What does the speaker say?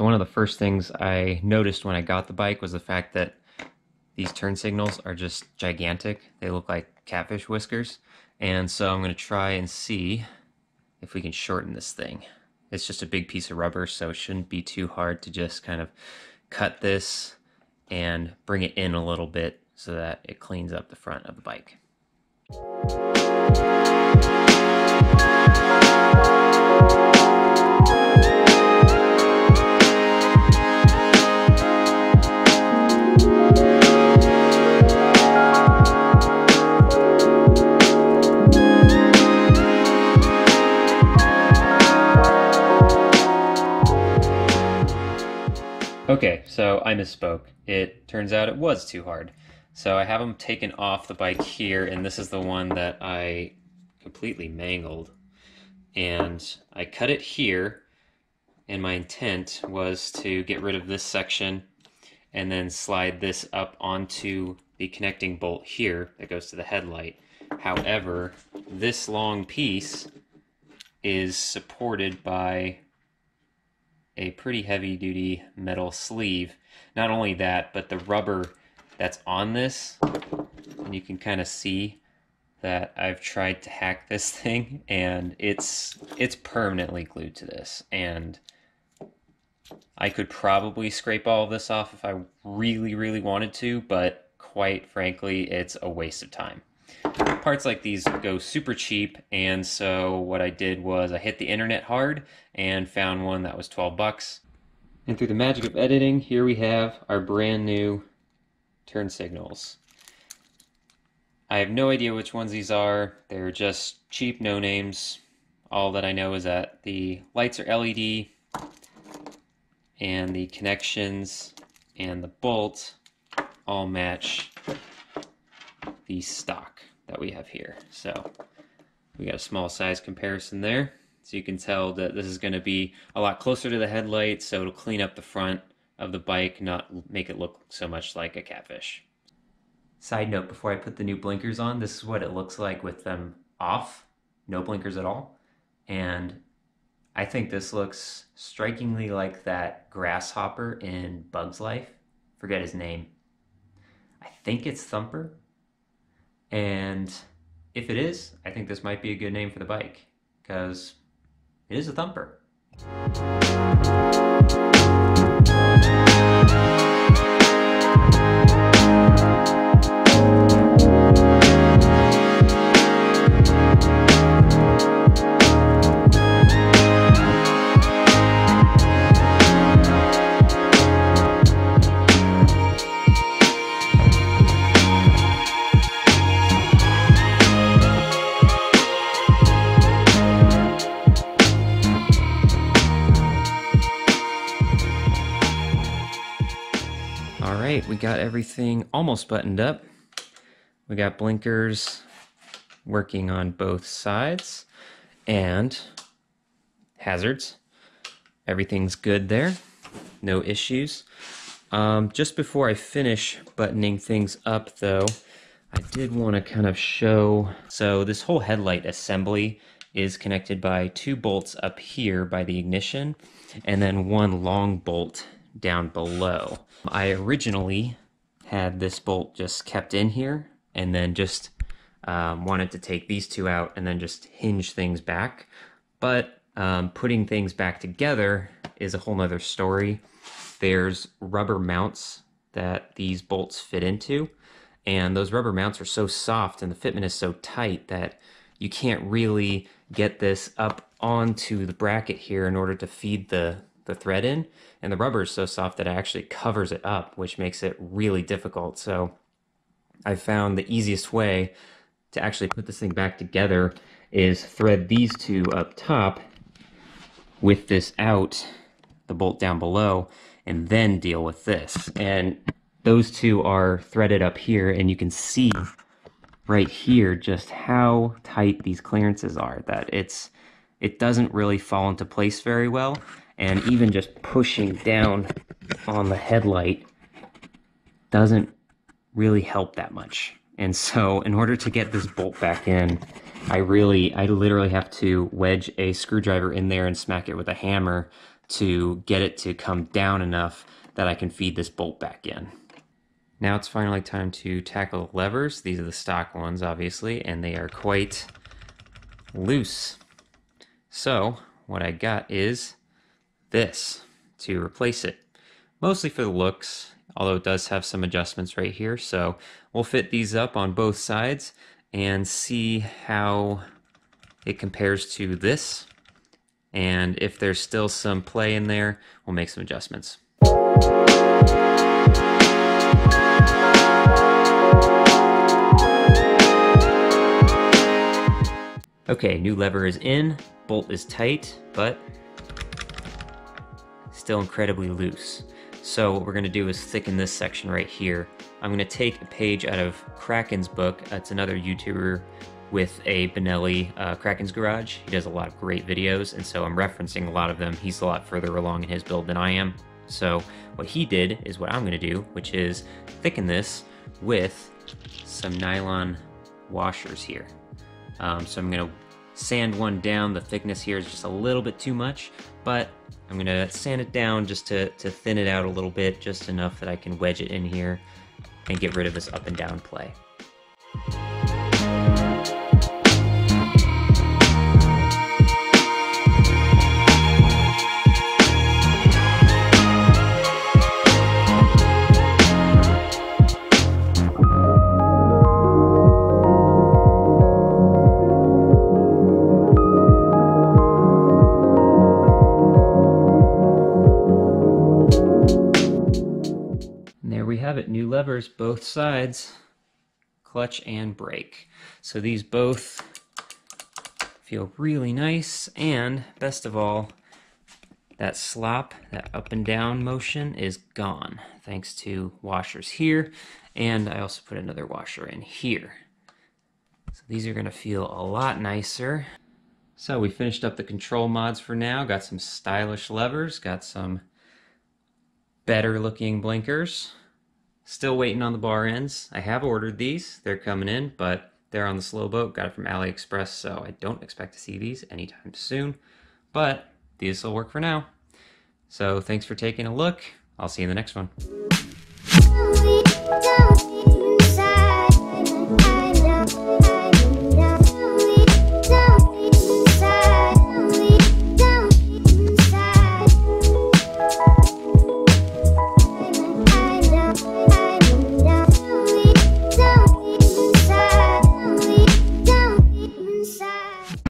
So one of the first things I noticed when I got the bike was the fact that these turn signals are just gigantic. They look like catfish whiskers. And so I'm going to try and see if we can shorten this thing. It's just a big piece of rubber, so it shouldn't be too hard to just kind of cut this and bring it in a little bit so that it cleans up the front of the bike. Okay, so I misspoke. It turns out it was too hard. So I have them taken off the bike here, and this is the one that I completely mangled. And I cut it here, and my intent was to get rid of this section and then slide this up onto the connecting bolt here that goes to the headlight. However, this long piece is supported by a pretty heavy duty metal sleeve. Not only that, but the rubber that's on this, and you can kind of see that I've tried to hack this thing and it's it's permanently glued to this and I could probably scrape all of this off if I really really wanted to but quite frankly it's a waste of time parts like these go super cheap and so what I did was I hit the internet hard and found one that was 12 bucks. And through the magic of editing here we have our brand new turn signals. I have no idea which ones these are. They're just cheap no names. All that I know is that the lights are LED and the connections and the bolt all match the stock that we have here. So we got a small size comparison there. So you can tell that this is going to be a lot closer to the headlight, so it'll clean up the front of the bike, not make it look so much like a catfish. Side note, before I put the new blinkers on, this is what it looks like with them off, no blinkers at all. And I think this looks strikingly like that grasshopper in Bug's Life. Forget his name. I think it's Thumper. And if it is, I think this might be a good name for the bike because it is a thumper. We got everything almost buttoned up. We got blinkers working on both sides and hazards. Everything's good there, no issues. Um, just before I finish buttoning things up though, I did want to kind of show, so this whole headlight assembly is connected by two bolts up here by the ignition and then one long bolt down below. I originally had this bolt just kept in here and then just um, wanted to take these two out and then just hinge things back. But um, putting things back together is a whole nother story. There's rubber mounts that these bolts fit into, and those rubber mounts are so soft and the fitment is so tight that you can't really get this up onto the bracket here in order to feed the, the thread in. And the rubber is so soft that it actually covers it up, which makes it really difficult. So I found the easiest way to actually put this thing back together is thread these two up top with this out, the bolt down below, and then deal with this. And those two are threaded up here, and you can see right here just how tight these clearances are, that it's it doesn't really fall into place very well and even just pushing down on the headlight doesn't really help that much. And so in order to get this bolt back in, I really, I literally have to wedge a screwdriver in there and smack it with a hammer to get it to come down enough that I can feed this bolt back in. Now it's finally time to tackle the levers. These are the stock ones, obviously, and they are quite loose. So what I got is this to replace it. Mostly for the looks, although it does have some adjustments right here. So we'll fit these up on both sides and see how it compares to this. And if there's still some play in there, we'll make some adjustments. Okay, new lever is in, bolt is tight, but still incredibly loose. So what we're gonna do is thicken this section right here. I'm gonna take a page out of Kraken's book. That's another YouTuber with a Benelli uh, Kraken's Garage. He does a lot of great videos, and so I'm referencing a lot of them. He's a lot further along in his build than I am. So what he did is what I'm gonna do, which is thicken this with some nylon washers here. Um, so I'm gonna sand one down. The thickness here is just a little bit too much, but I'm gonna sand it down just to, to thin it out a little bit, just enough that I can wedge it in here and get rid of this up and down play. New levers, both sides, clutch and brake. So these both feel really nice, and best of all, that slop, that up and down motion is gone, thanks to washers here, and I also put another washer in here. So these are gonna feel a lot nicer. So we finished up the control mods for now, got some stylish levers, got some better looking blinkers, Still waiting on the bar ends. I have ordered these. They're coming in, but they're on the slow boat. Got it from AliExpress, so I don't expect to see these anytime soon. But these will work for now. So thanks for taking a look. I'll see you in the next one.